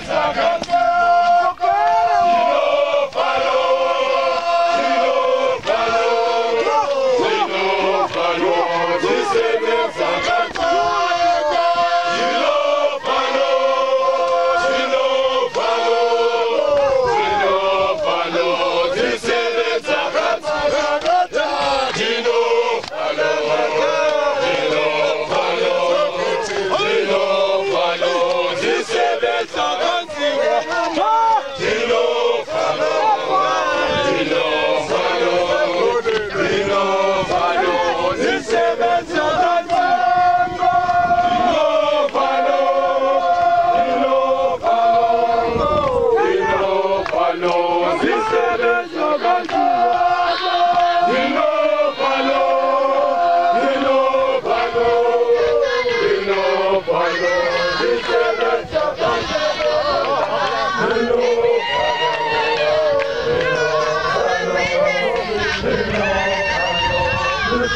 It's a good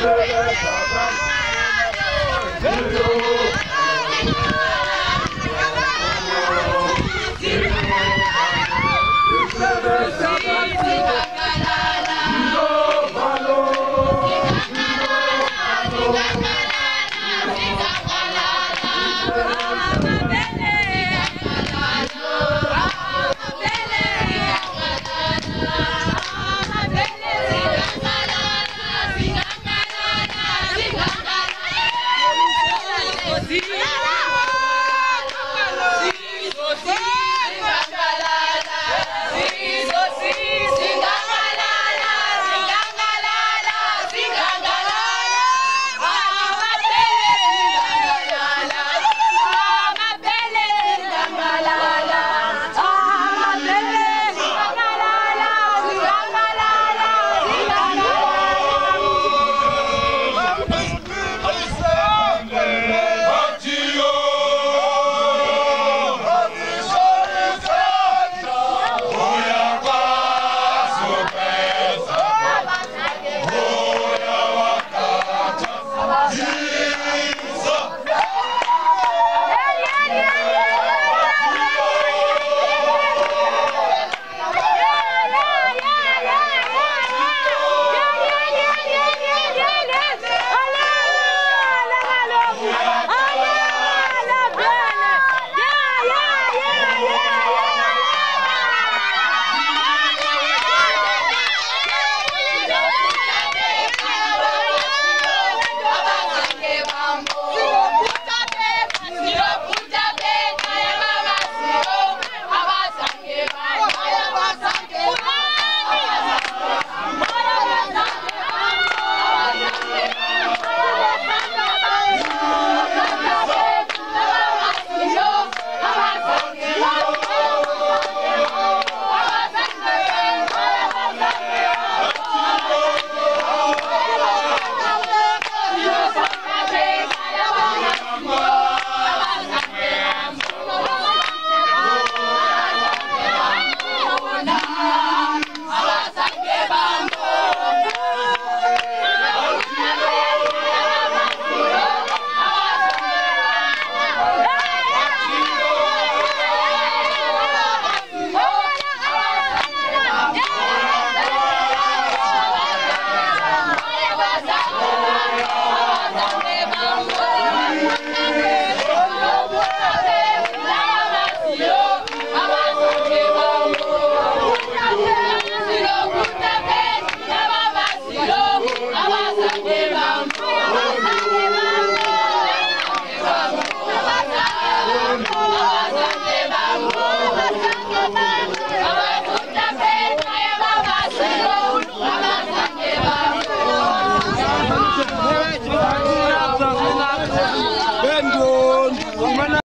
Thank you.